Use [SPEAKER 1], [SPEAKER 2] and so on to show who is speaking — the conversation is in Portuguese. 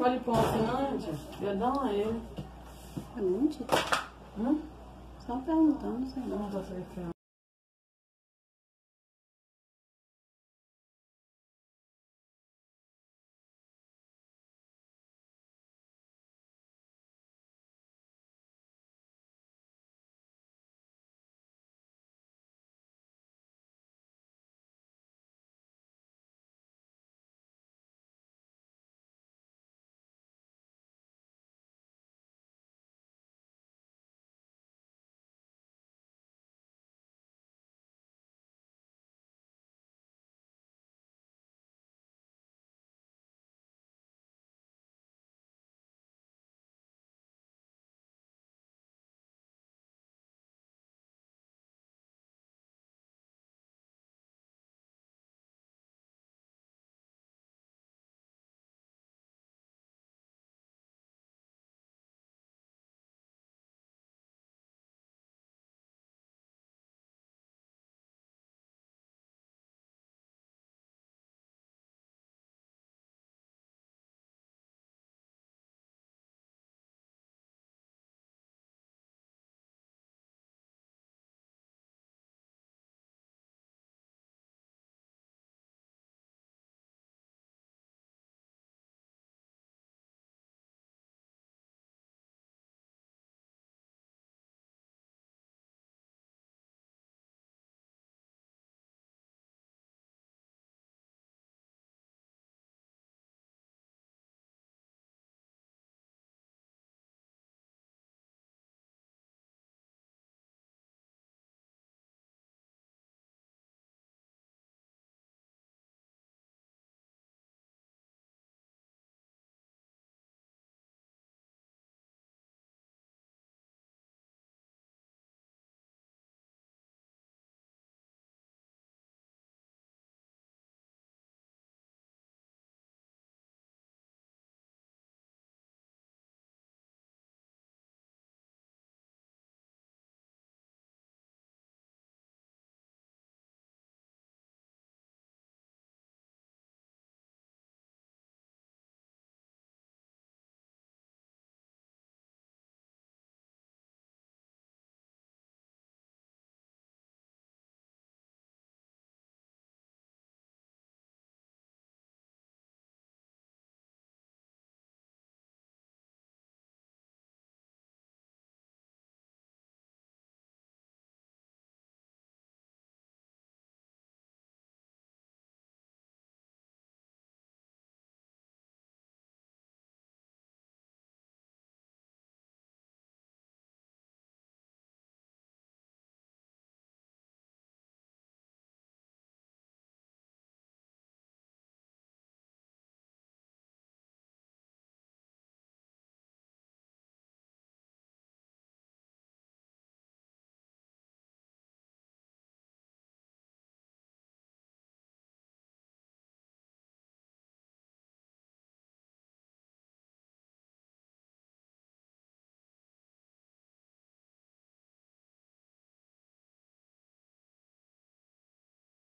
[SPEAKER 1] Olha com o assinante. dou a ele.
[SPEAKER 2] Pergunte.
[SPEAKER 1] Hum?
[SPEAKER 2] Só perguntando, sei lá.
[SPEAKER 1] Não tá se referindo.